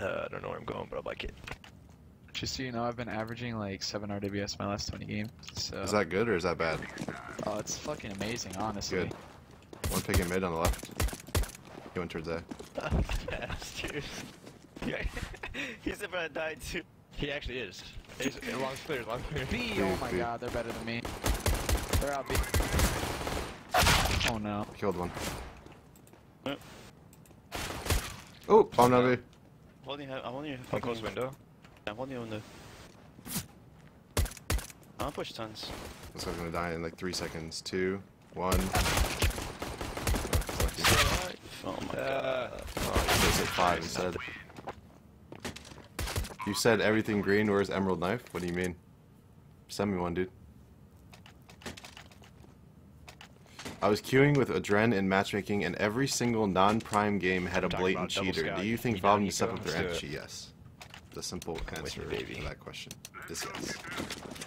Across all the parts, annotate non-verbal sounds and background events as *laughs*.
Uh, I don't know where I'm going, but I'll like it. Just so you know, I've been averaging like 7 RWS my last 20 games. So, Is that good or is that bad? oh, it's fucking amazing, honestly. Good. One pick picking mid on the left. He went towards A. Bastard. *laughs* Yeah. *laughs* He's about to die too. He actually is. He's, long clear, long clear. B, B, oh my B. god, they're better than me. They're out B. Oh no. Killed one. Yep. Oh, bomb now B. Holding, I'm holding you. One close window. I'm holding you window. I'm gonna push tons. This guy's gonna die in like three seconds. Two, one. Oh, Oh my Uh, god. Oh, you said five instead. You said everything green. Where's Emerald Knife? What do you mean? Send me one, dude. I was queuing with Adren in matchmaking, and every single non-prime game had a I'm talking blatant cheater. scout. Do you think Valve down, needs to step up their Let's energy? Yes. The simple Come with answer me, baby. to that question is yes.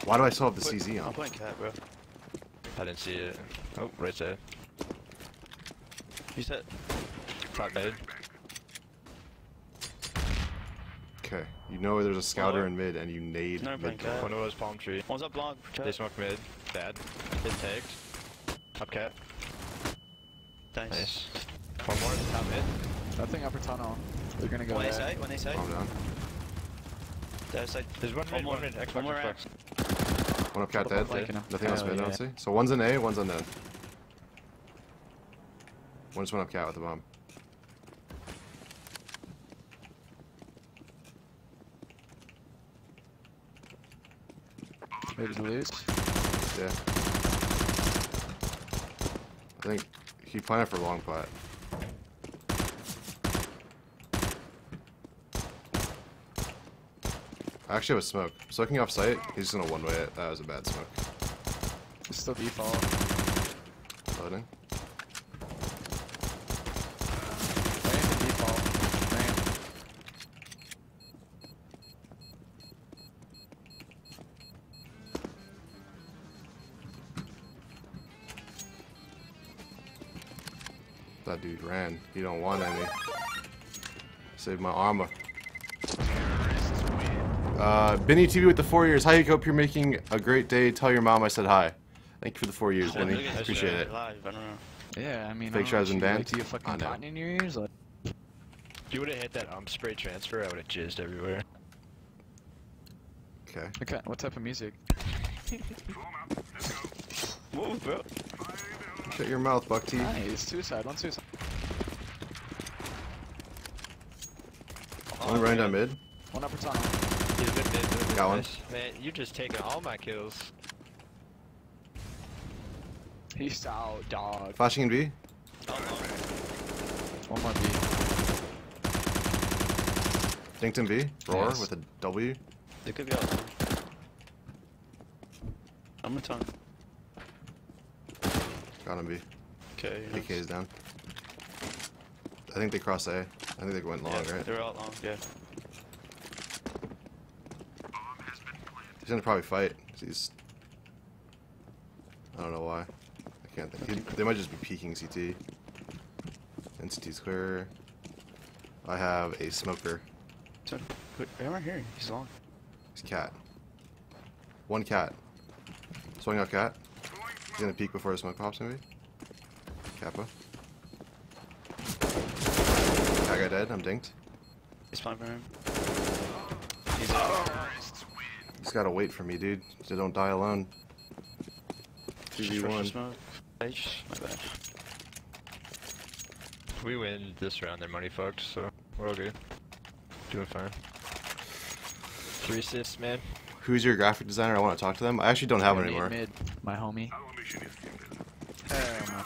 Why do I still have the Put- CZ I'm on? playing cat, bro. I didn't see it. Oh, right there. You said. Top mid. Okay, you know there's a scouter Hello? in mid, and you nade Never mid. mind, cat. One of those palm tree. One's up long. They smoke mid. Bad. Hit tagged. Top cat. Nice. Nice. One more. Top mid. That thing upper tunnel. They're gonna go One A there. side, one A side. Calm down. The other side. There's one One mid. more. One mid. Xbox. One more Xbox. One up cat dead. flanking. Nothing else Hell mid, yeah. honestly. So one's in A, one's unknown. One just went up cat with the bomb. Ready to lose? Yeah. I think he planted for a long plat. I actually have a smoke. Smoking off site, he's just gonna one way it. That was a bad smoke. It's still default. Loading. That dude ran. He don't want any. Save my armor. Uh, Benny TV with the four years. Hi, hope you're making a great day. Tell your mom I said hi. Thank you for the four years, Benny. at this Appreciate it. Live, I don't know. Yeah, I mean, Fake I tries don't and know, banned? Do you fucking I cotton in your ears? Like, If you would have hit that um spray transfer, I would have jizzed everywhere. Okay. okay, what type of music? *laughs* Move, bro. Shut your mouth, Buck T. Nice, suicide, one suicide. One running down mid. One upper tunnel. He's a good mid. good Got one. Man, you're just taking all my kills. He's out, dog. Flashing in B. One more B. Dinked in B. Roar Nice. with a W. They could be out. I'm a ton. Him B. Okay. AK is down. I think they crossed A. I think they went long, yeah, right? They're out long, yeah. He's gonna probably fight. He's. I don't know why. I can't think. He, they might just be peeking CT. NCT's clear. I have a smoker. Wait, I'm right here. He's long. He's cat. One cat. Swing out cat. He's gonna peek before the smoke pops, maybe. Kappa. Cat guy dead. I'm dinked. He's fine for him. He's out. He's gotta wait for me, dude. So don't die alone. Just rush the 2v1. H, my bad. We win this round, they're money fucked, so we're all good. Doing fine. Three assists, man. Who's your graphic designer? I want to talk to them. I actually don't have one anymore. Mid, my homie. Hell.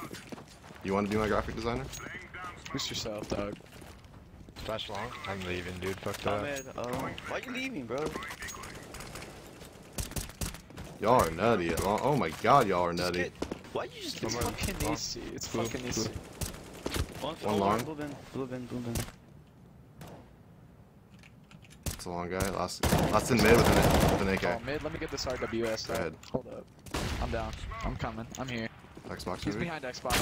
You want to be my graphic designer? Boost yourself, dog. Flash long. I'm leaving, dude. Fuck that. man. Oh, why you leaving, bro? Y'all are nutty. Oh oh my god, y'all are nutty. get- Why you just It's get fucking AC. It's Blue, fucking AC. One, One oh, long. Blue bin, blue bin, blue bin. It's a long guy. Last, last in mid with an, with an AK. Oh, mid, let me get this RWS. Go ahead. Hold up. I'm down. I'm coming. I'm here. Xbox He's maybe? behind Xbox.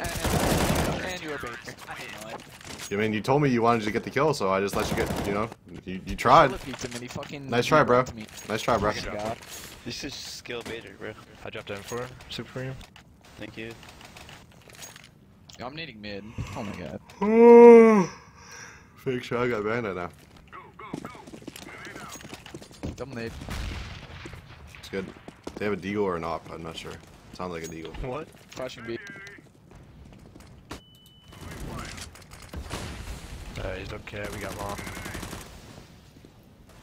And, Man, you were Baker. I hate my life. I mean, you told me you wanted to get the kill, so I just let you get. You know, you, you tried. Him and he fucking. Nice try, bro. to me. Nice try, bro. Good. This is skill baited, bro. I dropped M4, super premium. Thank you. Yo, I'm needing mid. Oh my god. *sighs* Fake shot. I got bandit now. Double nade. It's good. They have a deagle or an op. I'm not sure. Sounds like a deagle. What? Flashing B. Uh, he's okay, we got long.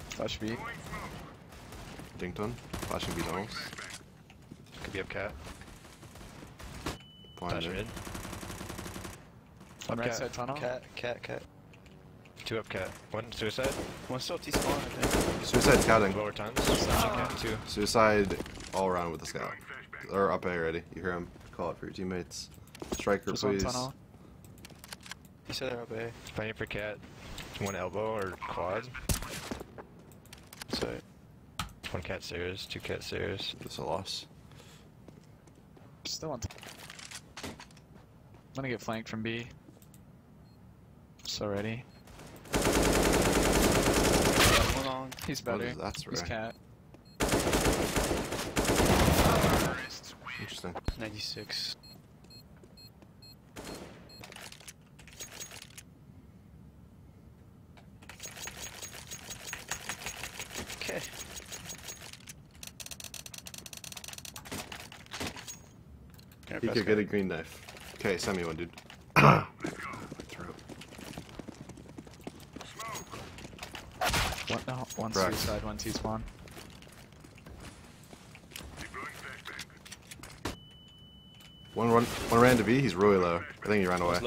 Flash B. Dinked one. Flashing B tunnels. Could be up cat. Blind Flash mid. mid. Up right cat. side tunnel. Cat, cat, cat. Two up cat. One suicide. One still T spawn, I think. Suicide scouting. Lower tons. Flashing cat. Two. Suicide all around with the scout. Or up A already. You hear him call it for your teammates. Striker, Just please. tunnel. He said they're up A. Playing for cat. One elbow or quad. Sorry. One cat stairs. Two cat stairs. This is a loss. Still on. I'm gonna get flanked from B. So ready. Hold on. He's better. That's right. He's cat. Interesting. 96. Okay. Can I He press could get a green knife. Okay, send me one, dude. My throat. One, no, one Correct. suicide, one T One run, one ran to B. He's really low. I think he ran away. I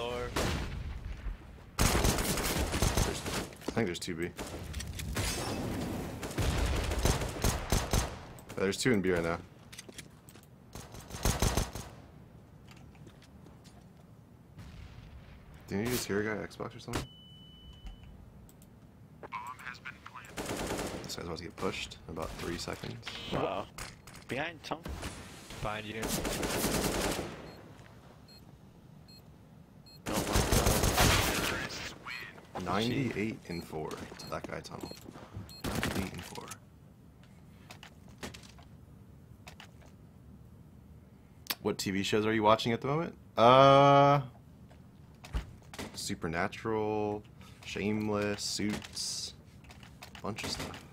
think there's two B. Yeah, there's two in B right now. Didn't you just hear a guy Xbox or something? This guy's about to get pushed in about three seconds. Wow. Behind Tom. Behind you. 98 and 4 to that guy tunnel. 98 and 4. What TV shows are you watching at the moment? Uh Supernatural, Shameless, Suits, bunch of stuff.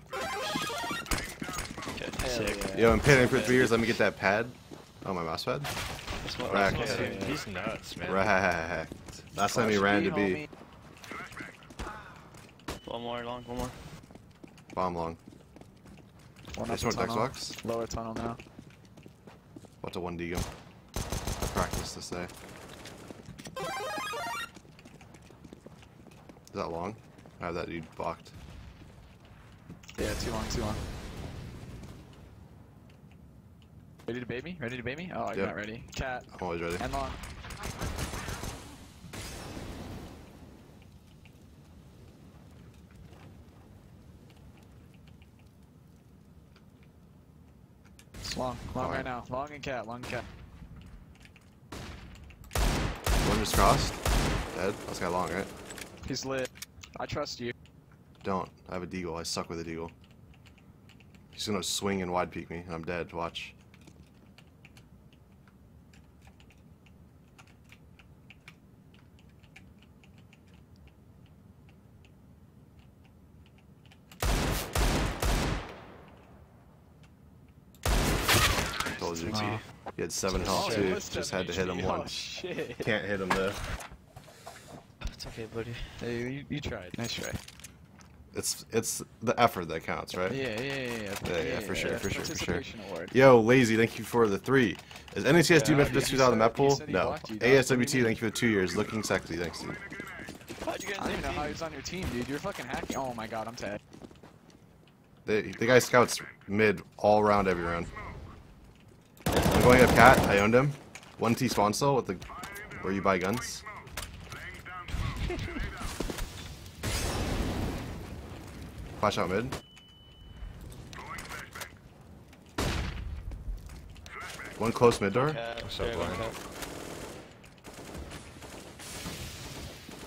Okay. Sick. Yeah. Yo, I'm pitting for three years. Let me get that pad. Oh, my mouse pad. That's what Rack. that's what- Dude, he's nuts, man. Right. Last time he ran to B. One more long, one more. Bomb long. One This up one's the tunnel. Xbox. Lower tunnel now. What to one Deagle? I practiced this day. Is that long? I have that dude blocked. Yeah, too long, too long. Ready to bait me? Ready to bait me? Oh, you're Yep. not ready. Cat. I'm always ready. And long. Long. Long Fine. right now. Long and cat. Long and cat. One just crossed. Dead. That's guy long, right? He's lit. I trust you. Don't. I have a deagle. I suck with a deagle. He's gonna swing and wide peek me, and I'm dead. Watch. Told you. Oh. He had seven health too. was Just had to hit him 7 Oh, once. shit. Can't hit him though. It's okay, buddy. Hey, you, you tried. Nice try. It's it's the effort that counts, right? Yeah, yeah, yeah, yeah. Yeah, yeah, for sure, for sure, for sure. Award. Yo, lazy, thank you for the three. Is NATS due Yeah, method he this 2000 said- map pool? No. you, dog. What do ASWT, thank you for the two years. Looking sexy, thanks, dude. How'd you get I don't even know how there? he's on your team, dude. You're fucking hacking. Oh my god, I'm dead. The, the guy scouts mid all round every round. I'm going up cat. I owned him. One T spawn still with the where you buy guns. *laughs* Flash out mid. One close mid door. Cat, So blind. cat.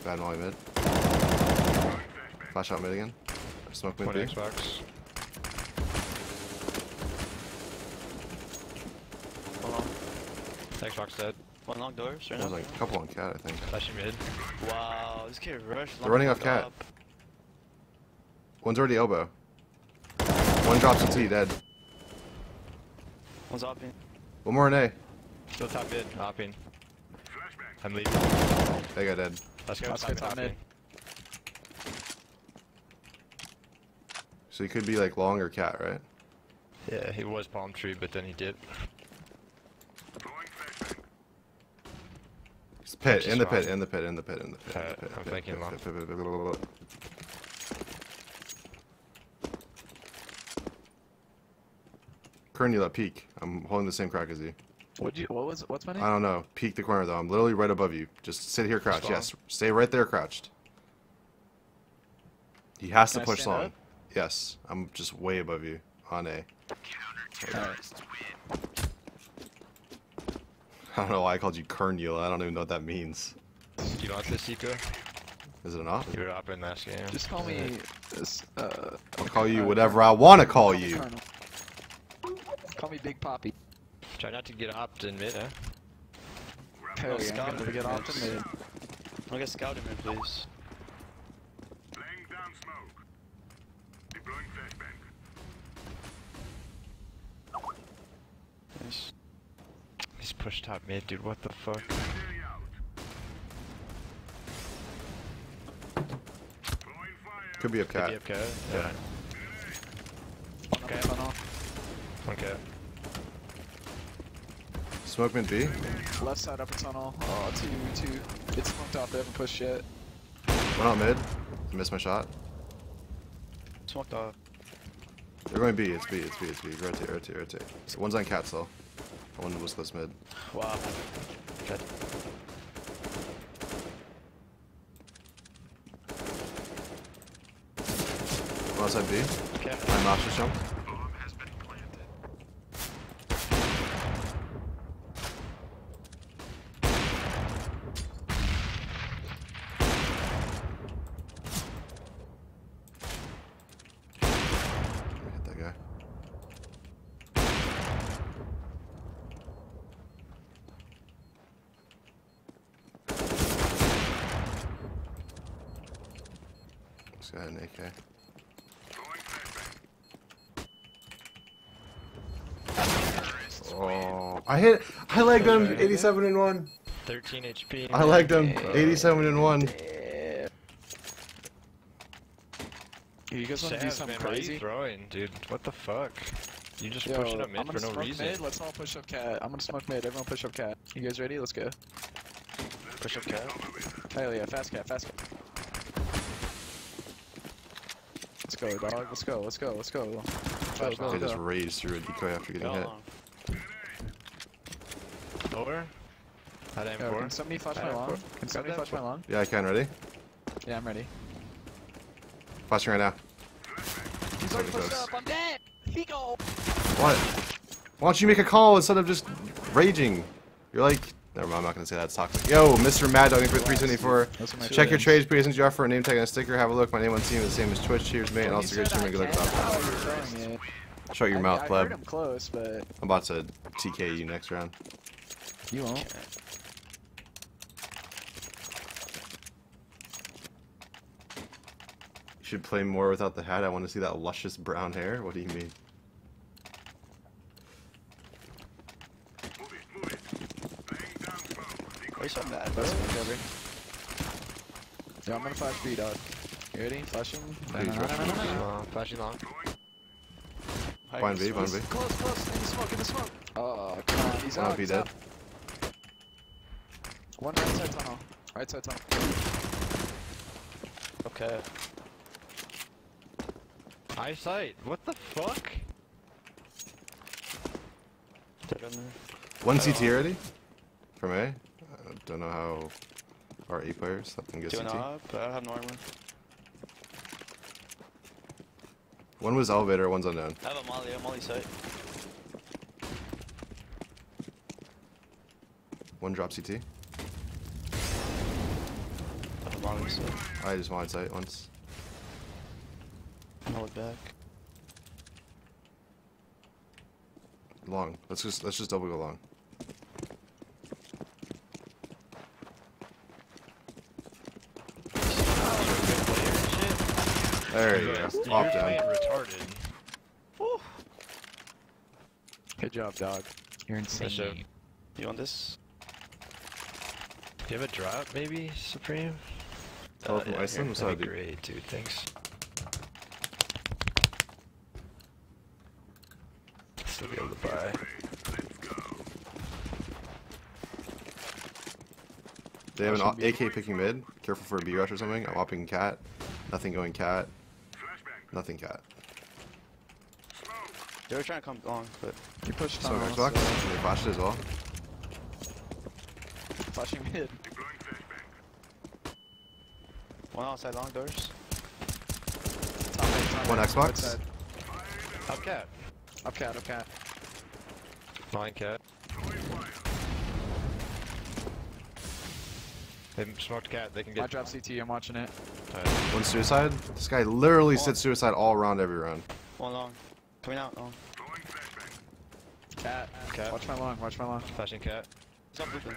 Bad molly mid. Flash out mid again. Smoke mid One B. Xbox. One long. Xbox dead. One long doors right There's now. like a couple on cat, I think. Flashing mid. Wow, this kid rushed. They're running off cat. One's already elbow. One drops a T, dead. One's opping. One more in A. Still top mid. Hopping. I'm leaving. They got dead. Let's go. Let's top go top hopping. mid. So he could be like long or cat, right? Yeah, he was palm tree, but then he dipped. Pit, in the pit, in the pit, in the pit, in the pit. in the Pit, pit, I'm pit, thinking pit, long. pit, pit, pit, pit, blah, blah, blah. Kern, you let peek. I'm holding the same crack as you. What you? What was? What's my name? I don't know. Peek the corner though. I'm literally right above you. Just sit here crouched. Yes. Stay right there crouched. He has Can to push long. up? Yes. I'm just way above you on A. Alright. I don't know why I called you Kernula. I don't even know what that means. Do you want this, Ika? Is it enough? You're up in last game. Just call me this. Uh, I'll call you whatever I want to call you. Colonel. Call me Big Poppy. Try not to get opt in mid, huh? Hell yeah, Scout I'm gonna him. get off the mid. I'll get scouted mid, please. Laying down smoke. Deploying flashbang. Nice. He's pushed top mid, dude. What the fuck? Carry out. Throwing fire. Could be a Could cat. be up cat. Yeah. One Okay. up tunnel. One cat. Smoke mid B. Left side upper tunnel. Oh, two, two. It's smoked off. They haven't pushed yet. One out mid. Missed my shot. Smoked off. They're going B. It's B. It's B. It's B. Rotate. Rotate. Rotate. So one's on cat still. One was close mid. Wow. Good. One outside B. Okay. My mouse just jumped. Bomb has been planted. Hit that guy. This guy had an AK. Oh, I hit. I legged him. 87 and one. 13 HP. I legged him. 87 and one. You guys want to do Savs, something man, why are you crazy? throwing, dude? What the fuck? You just Yo, pushing up I'm mid gonna for no smoke reason. mid. Let's all push up cat. I'm gonna smoke mid. Everyone push up cat. You guys ready? Let's go. Push up cat. Hell yeah, fast cat, fast cat. Let's go, dog. Let's go. Let's go. Let's go. Go, go, They just go. raged through a decoy after getting hit. Over? Had Yo, M4. can somebody flash my Alright, long? Can somebody flash my for- long? Yeah, I can. Ready? Yeah, I'm ready. Flashing right now. He's already pushed up, I'm dead. He go. What? Why don't you make a call instead of just raging? You're like, never mind. I'm not gonna say that. It's toxic. Yo, Mr. Mad Dog for 374. Those are my Check your trades, please. Since you offer a name tag and a sticker, have a look. My name on team is the same as Twitch. Cheers, mate. And also, great stream and good luck with that. you're throwing it. Shut your I, mouth, pleb. him close, but I'm about to TK you next round. you won't. You should play more without the hat. I want to see that luscious brown hair. What do you mean? Move it, move it. Laying down smoke. Why you so mad, bro? That's my cover. Yeah, I'm gonna flash B, dog. You ready? Flashing? No, no, no, no, no, no, no. Uh, flashing long. High Blind B, ground blind B. Close, close. In the smoke, in the smoke. Oh, come on. He's One out. up, he He's dead. out. One right side tunnel. Right side tunnel. Okay. Eyesight. What the fuck? Dead on there. One CT already? From A? I don't know how our A players can get Doing CT. up, I have no armor. One was elevator, one's unknown. I have a molly, a molly sight. One drop CT. I have a long as I just wanted sight once. no look back. Long. Let's just let's just double go long. There you go. Dude, Off you're playing down. retarded. Good job, dog. You're insane. Bishop. You want this? Do you have a drop, maybe, Supreme? Hello from uh, yeah, Iceland? here, What's that'd up, be great, dude. Thanks. Still be able to buy. They have an AK picking mid. Careful for a B rush or something. I'm hopping cat. Nothing going cat. Nothing cat. They were trying to come long, but You pushed Smoke tunnels. Xbox. And they flashed it as well. Flashing mid. one outside long doors. Top right, top One right, Xbox. right. Up cat. Up cat, up cat. Line cat. They smoked cat. They can I get. drop CT, I'm watching it. Alright. One suicide. This guy literally sits suicide all around every round. One long. Coming out long. Cat. Cat. Watch my long, watch my long. Flashing cat. It's up looping.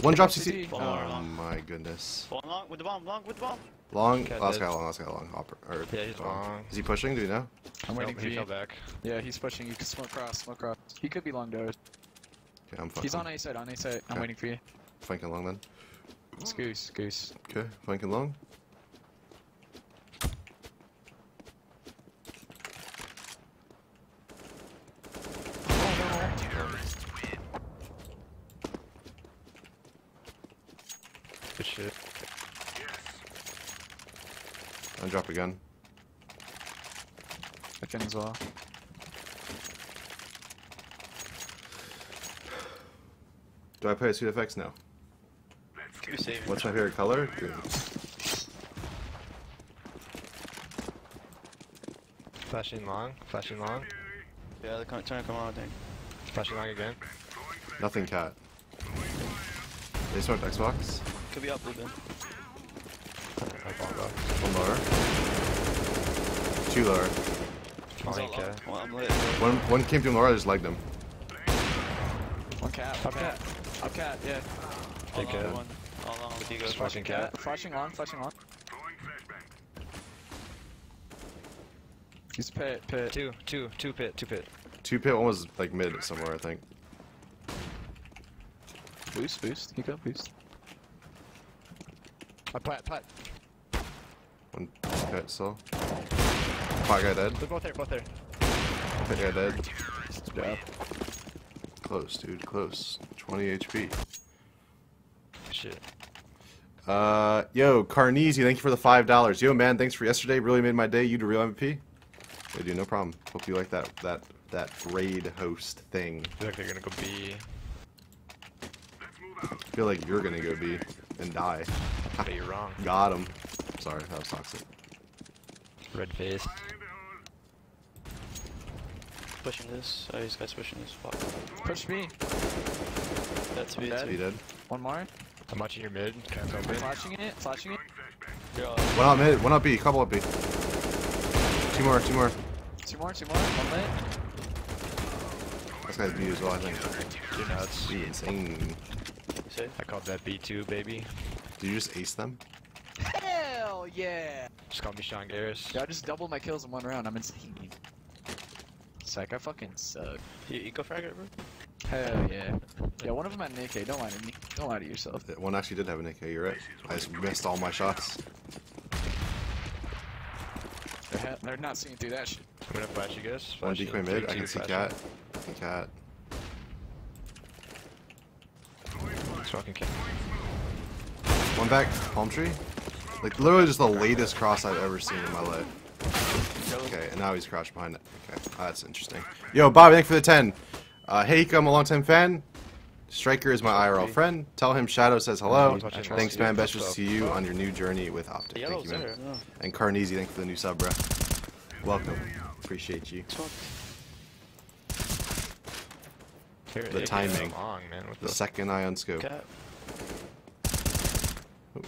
One drop CT. CT. One Oh long. my goodness. One long with the bomb. Long with the bomb. Long. Cat oh, Last dead. guy long. Last guy long. Hopper. Or, Yeah, he's long. Is he pushing? Do you know? I'm waiting for he you. fell back. Yeah, he's pushing. You can smoke cross, smoke cross. He could be long doors. Okay, I'm He's on A side, on A side. I'm waiting for you. Flanking long then. It's goose, goose. Okay, flanking long. Good shit. And drop again. I can as well. Do I play a suit effects? No. Could be saving. What's my favorite color? Green. Flashing long. Flashing long. Yeah, they're coming, trying to come out. I think. Flashing long again. Nothing cat. They smoked Xbox. Could be up looping. I balled up. One lower. Two lower. Falling cat. Well, I'm lit. One one came to him lower, I just legged him. One cat, up cat. Up cat, yeah. All Big long cat. one. All long with you Just guys. flashing cat. Flashing long, flashing long. He's pit, pit. Two, two, two pit, two pit. Two pit, one was like mid somewhere, I think. Boost, boost. He got boost. A plat, plat. One pit still. Pot guy dead. They're both there, both there. Pit guy dead. Yeah. Close, dude, close. 20 HP. Shit. Uh, yo, Carnegie, thank you for the five dollars. Yo, man, thanks for yesterday. Really made my day. You the real MVP. Yeah, dude, no problem. Hope you like that that that raid host thing. I feel like they're gonna go B. I feel like you're gonna go B and die. But you're wrong. *laughs* Got him. Sorry, that was toxic. Red face. Pushing this. Oh, these guys pushing this. Fuck. Push me. That's me. dead. He did. One more. I'm watching your mid. Cat's open. Flashing it, flashing it. You're One up mid, one up B, couple up B. Two more, two more. Two more, two more. One lit. This guy's B as well, I think. You're nuts. He's insane. safe. I called that B2, baby. Did you just ace them? Hell yeah! Just call me Sean Gares. Yeah, I just doubled my kills in one round. I'm insane. Psych, I fucking suck. You eco fragger, bro? Hell yeah. Yeah, one of them had an AK. Don't mind me. Don't lie to yourself. One actually did have an AK, you're right. I just missed all my shots. They're, they're not seeing through that shit. I'm gonna flash you guys. One Flash you. decoy mid, I can see flash cat. I can cat. you. Smoking cat. One back, palm tree. Like literally just the latest cross I've ever seen in my life. Okay, and now he's crouched behind it. Okay, that's interesting. Yo, Bob, thank you for the 10. Uh, hey, I'm a longtime fan. Striker is my IRL friend. Tell him Shadow says hello. He's Thanks, man. Best wishes to you on your new journey with Optic. Thank you, man. there. No. And Carnegie, thank you for the new sub, bro. Welcome. Appreciate you. The timing. Long, man. What The the second eye on scope. Cat.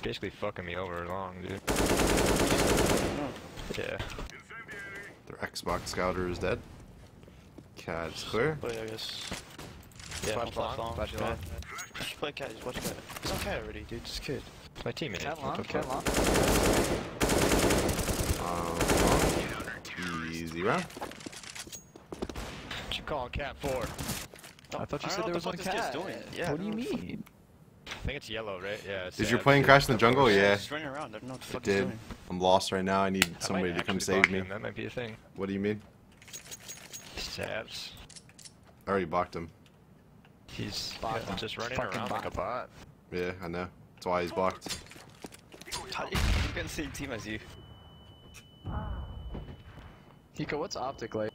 Basically fucking me over long, dude. Yeah. Their Xbox scouter is dead. Cat's clear. Play, I guess. Yeah, Flash flash long, long. flash long. Just play cat, just watch cat. He's on cat already, dude. Just kid. It's my teammate. Cat What long, the cat long. Um, easy round. What you calling cat for? I thought you I said there was one the fuck cat. doing. Yeah, what do you I don't know what the mean? I think it's yellow, right? Yeah. It's Is yeah, your plane dude. crashed in the jungle? fuck- Yeah, Just running around. I don't know what the fuck it did. Doing. I'm lost right now. I need I somebody to come save me. him, That might be a thing. What do you mean? Stabs. I already blocked him. He's Blocked yeah, just running Fucking around like a bot. Yeah, I know. That's why he's blocked. How do you you get the same team as you? Hiko, what's optic like?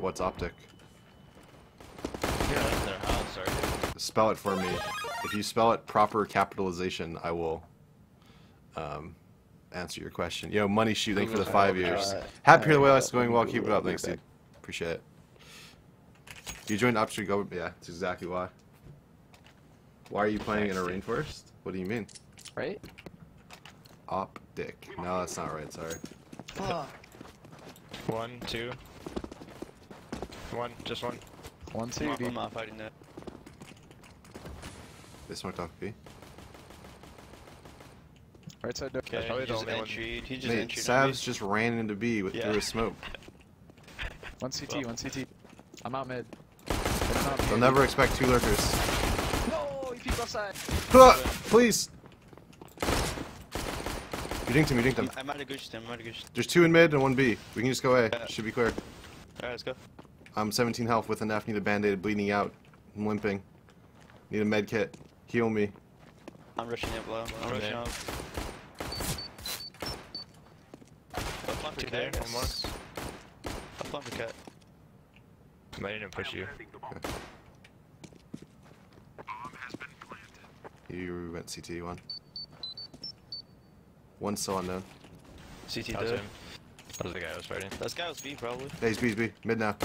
What's optic? Yeah, that's their house, right? Spell it for me. If you spell it proper capitalization, I will um, answer your question. Yo, money shoot, thank you for the five years. Happy to hear the way that's going well. Keep it up. Thanks, dude. Appreciate it. You joined Upstream Go. Yeah, that's exactly why. Why are you playing in a rainforest? What do you mean? Right? Op dick. No, that's not right. Sorry. Fuck. One, two. One, just one. One, I'm two, not, I'm dude. not fighting that. They smoked off B. Right side door. Okay, probably he the just only one. He just Mate, entered on. Savs just ran into B with Yeah. through a smoke. *laughs* One CT, Well. one CT. I'm out mid. I'm out They'll never expect two lurkers. No, he peeked offside. Ah, Please. You dinked him. You dinked him. I might have goosed him. I might have goosed. There's two in mid and one B. We can just go A. Yeah. Should be clear. Alright, let's go. I'm 17 health with an F. Need a band-aid. Bleeding out. I'm limping. Need a med kit. Heal me. I'm rushing it, below. I'm rushing Okay. up. I'll flank for Two cat, there, I one more. guess. I'll flank for cat. I didn't push you. You went CT one. One still unknown. CT That was dead. him. That was the guy I was fighting. That guy was B, probably. Hey, he's B, he's B. Mid now.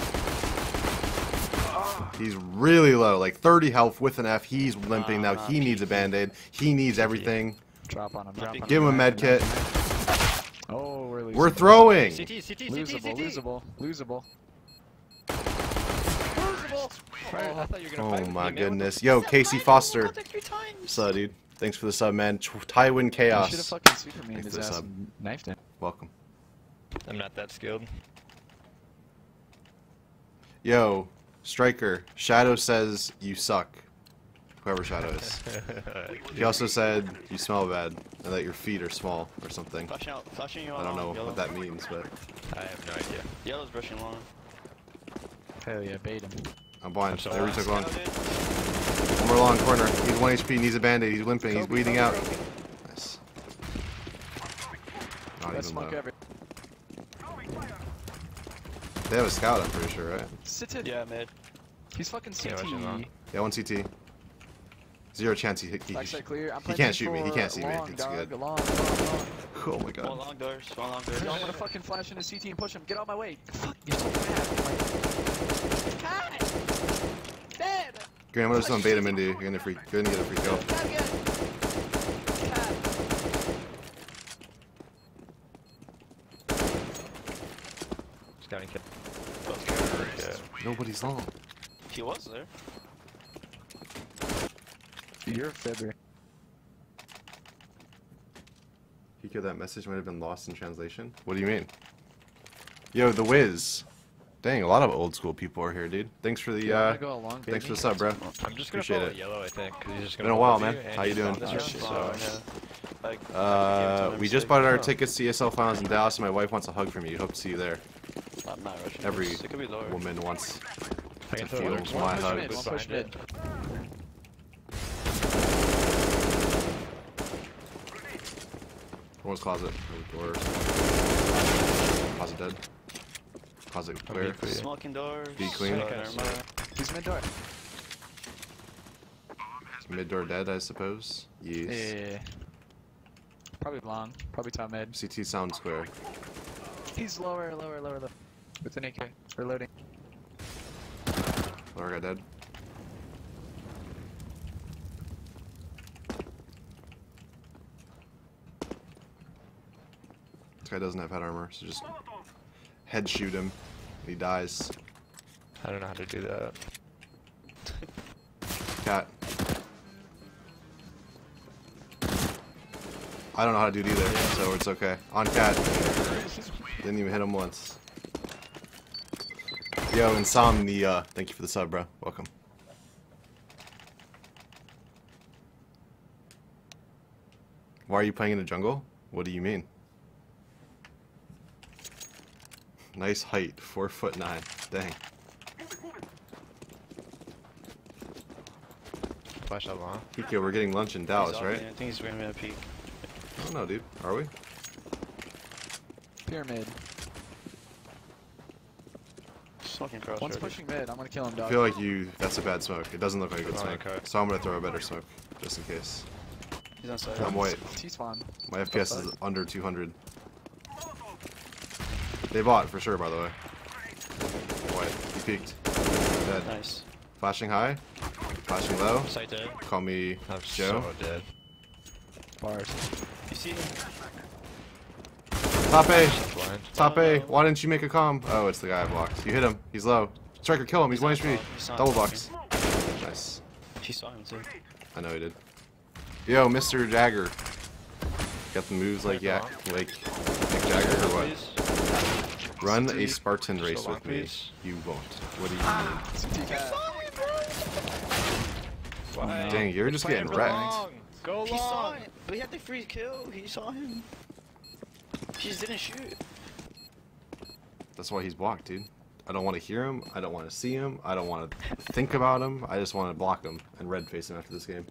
He's really low, like 30 health with an F. He's limping Nah, now. nah, He needs a PG. band-aid. He needs everything. Drop on him, drop on. Give him a med kit. Oh, we're losing. We're throwing. CT, CT, CT, Losable, CT. losable, losable. Right, I thought you were gonna Oh my me, man. What the goodness. Yo, Casey Foster. What's up, dude? Thanks for the sub, man. Ch- Tywin You should have Chaos. fucking Superman Thanks his for the ass sub. and knifed him. Welcome. I'm not that skilled. Yo, Striker. Shadow says you suck. Whoever Shadow is. *laughs* He also said you smell bad and that your feet are small or something. Flashing out, flashing you I don't know yellow. what that means, but I have no idea. Yellow's brushing long. Hell yeah, bait him. I'm blind. I'm sorry. They retook long. One more long corner. He's 1 HP, needs a band-aid. He's limping. He's bleeding out. Nice. Not Let's even smoke low. every. They have a scout, I'm pretty sure, right? Sit it. Yeah, mid. He's fucking Yeah, CT. Yeah, one CT. Zero chance he, he, he, Backside clear. I'm he can't shoot me. He can't see me. long, It's good. Long, long, long. Oh my One god. long doors, One long doors. I'm gonna fucking flash into CT and push him. Get out of my way. Fuck, you're so bad. Cat! Dead! Green, I'm gonna just invade him into you. You're gonna free. You're gonna get a free kill. Cat again! Cat! Scouting kit. Nobody's long. He was there. You're a fibber. He could that message might have been lost in translation. What do you mean? Yo, the Wiz. Dang, a lot of old school people are here, dude. Thanks for the Yeah, uh. go along, Thanks for the sub, bro. I'm just gonna Appreciate follow it. yellow, I think, because he's just Been a while, man. you, How you doing? on this round, so- yeah. Like, Uh, we just bought bought our Oh. tickets to ESL finals in Dallas, and my wife wants a hug from you. Hope to see you there. I'm not rushing. Every this. It could be lower. woman wants. I to feel my hug. mid, one push Find mid. it. One's closet. Doors. Closet dead. I was like, where? Smoking door. Be clean. He's mid door. Mid door dead, I suppose. Yes. Yeah. Probably long. Probably top mid. CT sound square. He's lower, lower, lower, lower. With an AK. Reloading. Lower guy dead. This guy doesn't have head armor, so just head shoot him. He dies. I don't know how to do that. Cat. I don't know how to do it either, so it's okay. On cat. Didn't even hit him once. Yo, Insomnia, thank you for the sub, bro. Welcome. Why are you playing in the jungle? What do you mean? Nice height, four foot nine. Dang. Flash out long. Hiko, we're getting lunch in Dallas, He's off, right? man. I think he's running a peak. I don't know, dude. Are we? Pyramid. Just fucking cross One's pushing mid. I'm gonna kill him, I feel like you. That's a bad smoke. It doesn't look like a good Oh, smoke. okay. So I'm gonna throw a better smoke, just in case. He's on side. I'm white. T-spawn. My FPS is under 200. They bought for sure, by the way. White. He peeked. Dead. Nice. Flashing high. Flashing low. Sight dead. Call me I'm Joe. so dead. Bars. You see him? Top A. Top Oh, A. Why didn't you make a com? Oh, it's the guy I blocked. You hit him. He's low. Striker, kill him. He's, He's one on HP. top. Double top. box. Nice. She saw him too. I know he did. Yo, Mr. Jagger. Got the moves like Yak, like Mick Jagger or what? Run a Spartan race with me. You won't. What do you ah. mean? CT Dang, you're just getting Play wrecked. long. Go He saw long. him, but he had the free kill. He saw him. He just didn't shoot. That's why he's blocked, dude. I don't want to hear him. I don't want to see him. I don't want to think about him. I just want to block him and red face him after this game.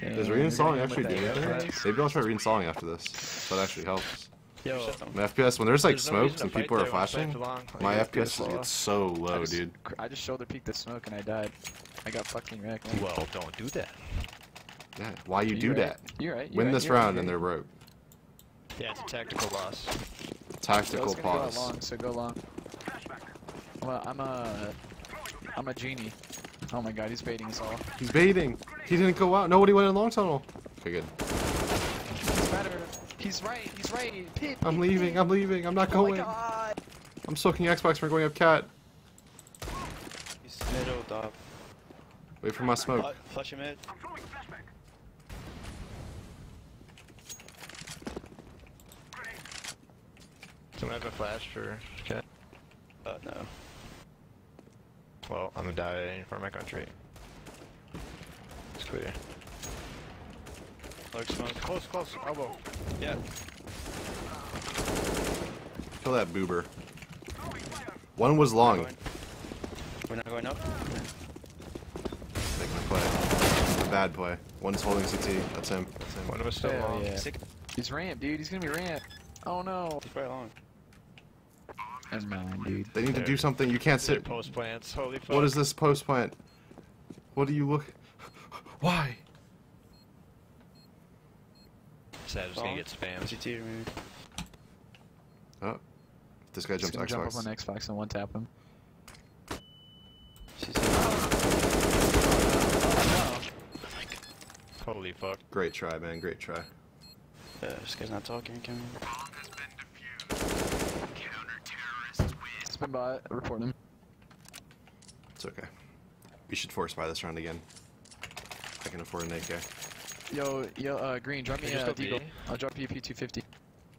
Does Damn, reinstalling actually do getting anything? Maybe I'll try reinstalling after this. That actually helps. Yo, My FPS, when there's like there's no smokes to and people are there when it's flashing, too long. Like, my you FPS slow. gets so I low, just- dude. I just shoulder peeked the smoke and I died. I got fucking wrecked. man. Well, don't do that. Yeah, why you You're do right. that? You're right. You're Win right, this you're right, round you're and they're right. broke. Yeah, it's a tactical loss. Tactical was gonna go pause. long, so go long. I'm a, I'm a, I'm a genie. Oh my god, he's baiting us all. He's baiting. He didn't go out. Nobody went in long tunnel. Okay, good. He's right. He's right. Pit. I'm leaving. I'm leaving. I'm not Oh my going. god. I'm soaking Xbox for going up cat. He's middle, dog. Wait for my smoke. Fla- Flush him mid. Someone have a flash for cat? Uh, no. Well, I'm gonna die for my country. It's clear. Large smoke. Close, close, elbow. Yeah. Kill that boober. One was long. Going. We're not going up. Make my play. A bad play. One's holding CT. That's him. That's him. One of us still Hell long. yeah. Sick. He's ramp, dude. He's gonna be ramp. Oh no. He's very long. Never mind, dude. They need to do something. You can't Sit sit. post plants. Holy fuck. What is this post plant? What do you look? *laughs* Why? Sad, just gonna Long? CT maybe. Oh. This guy He's jumps gonna jump up Xbox. on Xbox and one tap him. CT. Oh, Holy fuck. Great try, man. Great try. Yeah, this guy's not talking. Can Spin bot. Report him. It's okay. We should force buy this round again. I can afford an AK. Yo, yo, uh, Green, drop me Can you a just go Deagle. B? I'll drop you a P250. Can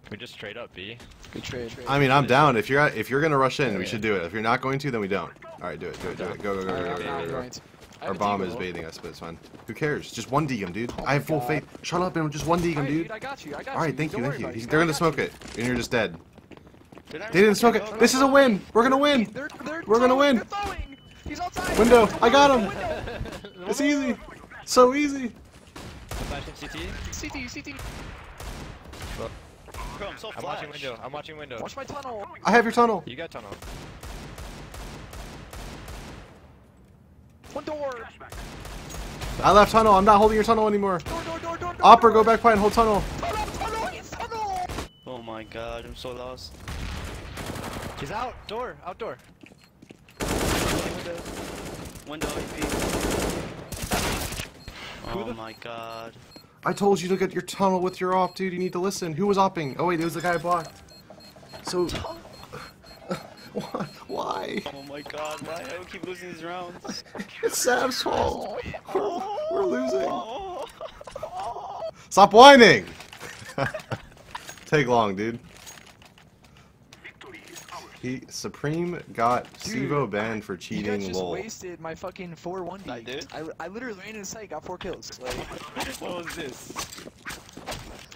we just straight up B? Good trade. I mean, I'm down. If you're if you're gonna rush in, Yeah, we yeah. should do it. If you're not going to, then we don't. All right, do it. Do it. Do it. Go go go go go go go. going to. I Our bomb is Deagle. baiting us, but it's fine. Who cares? Just one deacon, dude. Oh I have full God. faith. Shut up and just one deacon, Alright, dude. I got you. I got All right, thank you, thank you. He's- They're gonna smoke it, and you're just dead. They're They didn't smoke it. This is a win. We're gonna win. They're, they're We're gonna win. They're throwing. He's outside. Window. I got him. It's easy. So easy. Flashing CT? CT, CT. Bro, I'm so I'm flash. watching window. I'm watching window. Watch my tunnel. I have your tunnel. You got tunnel. One door. I left tunnel. I'm not holding your tunnel anymore. Door, door, door, door, door. Opera, door. go back plant. Hold tunnel. Tunnel, tunnel, he's tunnel. Oh my god, I'm so lost. He's out. Door. Outdoor. Window AP. Who Oh my god. I told you to get your tunnel with your op, dude. You need to listen. Who was opping? Oh wait, it was the guy I blocked. So, *laughs* why? Why? Oh my god, why do I keep losing these rounds? *laughs* It's Sam's fault. We're, we're losing. *laughs* Stop whining. Take long, dude. Victory is ours. He Supreme got Dude, Sivo banned for cheating. You cheating. guys just Lol. wasted my fucking 4-1 I did? I, I literally ran in site, got 4 kills. Like, what was this?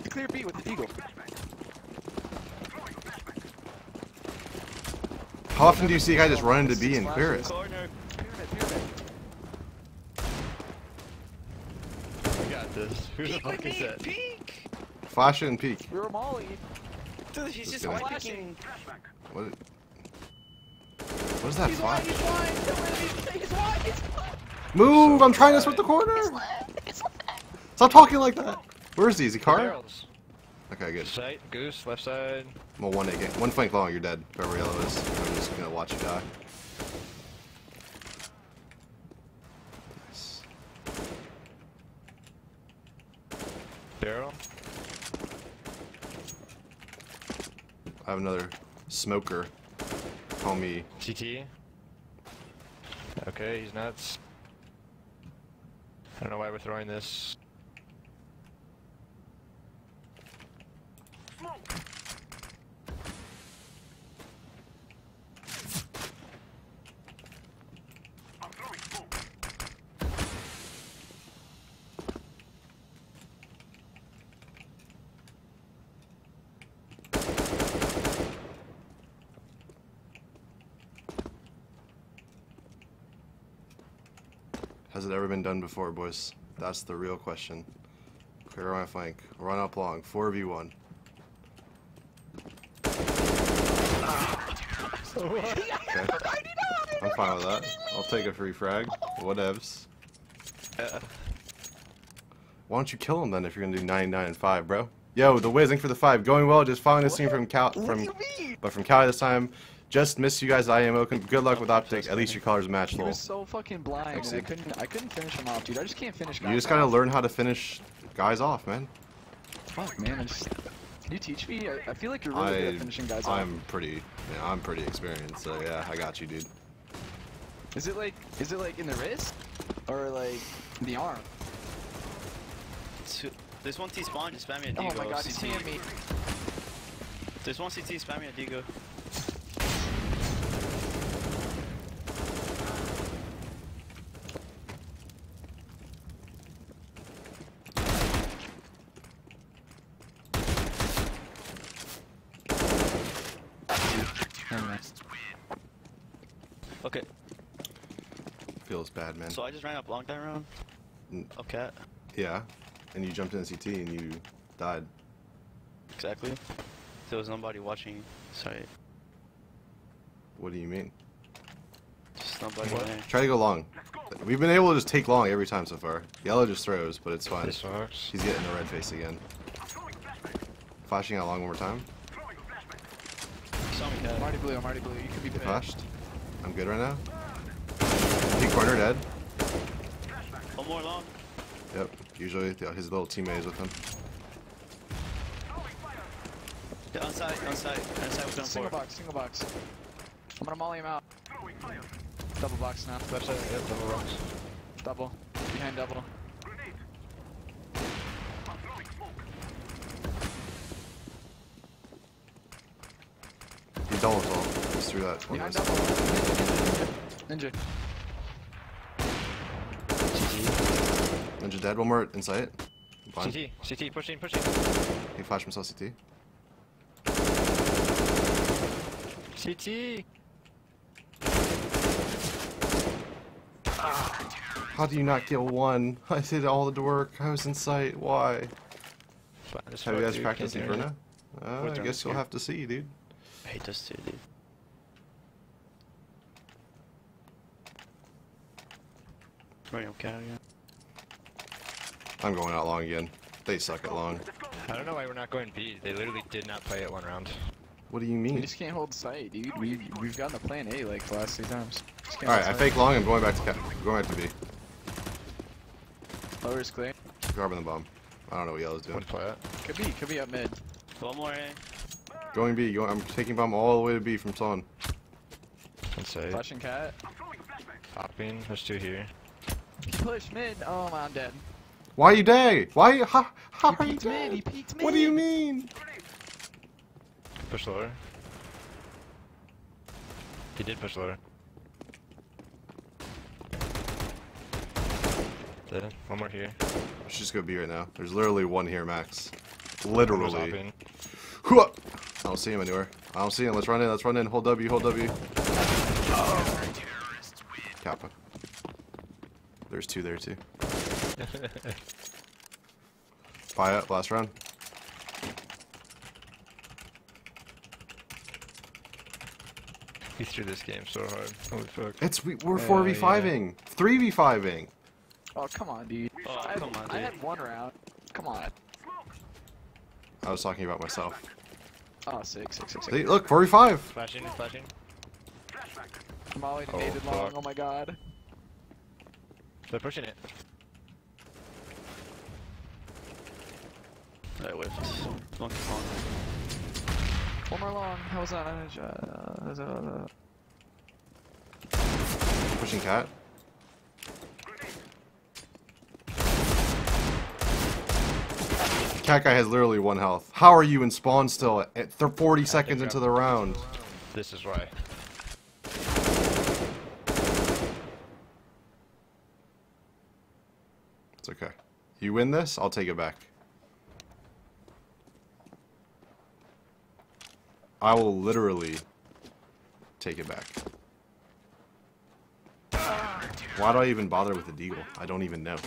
clear B with the eagle. How often do you see a guy just run into B and clear it? Corner. Pyramid, pyramid. I got this. *laughs* Who the fuck is that? peek! Flash and peek. We were Molly. Dude, he's just kidding. white picking. What? What is that He's wide, he's wide. Don't he's wide, he's wide. Move! I'm trying this with the corner. Stop talking like that. Where is he? Is he car? Barrels. Okay, good. Sight, goose, left side. Well, one again. One flank long. You're dead. Whoever yellow is. I'm just gonna watch you die. Nice. Barrel. I have another smoker. Me. CT. Okay, he's nuts. I don't know why we're throwing this. Done before, boys? That's the real question. Clear my flank. Run up long. 4v1. Okay. *laughs* I'm fine with that. I'll take a free frag. Whatevs. Why don't you kill him then if you're gonna do 99 and 5, bro? Yo, the thank for the 5. Going well, just following this team from Cal from but from Cali this time. Just missed you guys IMO. Con- Good luck with OpTic. At least your colors match He lol. was so fucking blind. Thanks, I couldn't I couldn't finish him off, dude. I just can't finish guys You just gotta off. learn how to finish guys off, man. Fuck man, I just Can you teach me? I, I feel like you're really good at finishing guys off. I'm pretty, yeah, I'm pretty experienced. So yeah, I got you, dude. Is it like is it like in the wrist? Or like the arm? two- There's one T spawn, just spam me a Oh my god, he's CT. seeing me. There's one CT, spam me a Digo. Anyway. Okay, Feels bad, man. so I just ran up long that round. Okay, Yeah, and you jumped in the CT and you died. exactly. There was nobody watching. Sorry, What do you mean? just nobody What? there. Try to go long. We've been able to just take long every time so far. Yellow just throws, but it's fine. He's getting the red face again. Flashing out long one more time. You saw me dead. I'm already blue, I'm already blue. You can be Get flashed. I'm good right now. Peek corner dead. One more long. Yep. Usually yeah, his little teammate is with him. Yeah, on side, on side, on side with them Single four. box, single box. I'm gonna molly him out. Double box now. Left side, yep, double rocks. Double. Behind double. He double all. Just through that. Behind double. Ninja. Ninja dead. One more inside. Blind. CT, CT, pushing, pushing. He flashed himself CT. CT! How do you not get one? *laughs* I did all the work. I was in site. Why? Fine, Have you guys practiced can't Inferno? Uh, I guess you'll here. have to see, dude. I hate this too, dude. Right, okay, yeah. I'm going out long again. They suck at long. I don't know why we're not going B. They literally did not play it one round. What do you mean? We just can't hold site, dude. We we've gotten a plan A like the last two times. All right, I fake long. I'm going back to cap. Going back to B. Lower is clear. Grabbing the bomb. I don't know what yellow's doing. One play it. Could be, could be up mid. One more A. Going B. Going, I'm taking bomb all the way to B from Son. One save. Flashing cat. Popping. There's two here. Push mid. Oh, my, I'm dead. Why you dead? Why you? How, how He are you peeked mid. dead? He peeked mid. What do you mean? Push lower. He did push lower. Dead. One more here. Let's just go B right now. There's literally one here, max. Literally. zombie. Hooah! I don't see him anywhere. I don't see him. Let's run in. Let's run in. Hold W. Hold W. Kappa. There's two there too. *laughs* Buy up. Last round. *laughs* He threw this game so hard. Holy fuck. It's we, we're four v fiving, three v fiving. Oh, come on, dude. Oh, I had, come on, dude. I had one round. Come on. I was talking about myself. Oh, six, six, six, See, look, four v five. Flashing, flashing. I'm always Oh, long. Oh my god. They're pushing it. I. Monkey Kong. One more long. How was that? Uh, uh, uh, Pushing cat. Cat guy has literally one health. How are you in spawn still at th 40 seconds into the round? This is why. It's okay. You win this, I'll take it back. I will literally take it back. Why do I even bother with the deagle? I don't even know.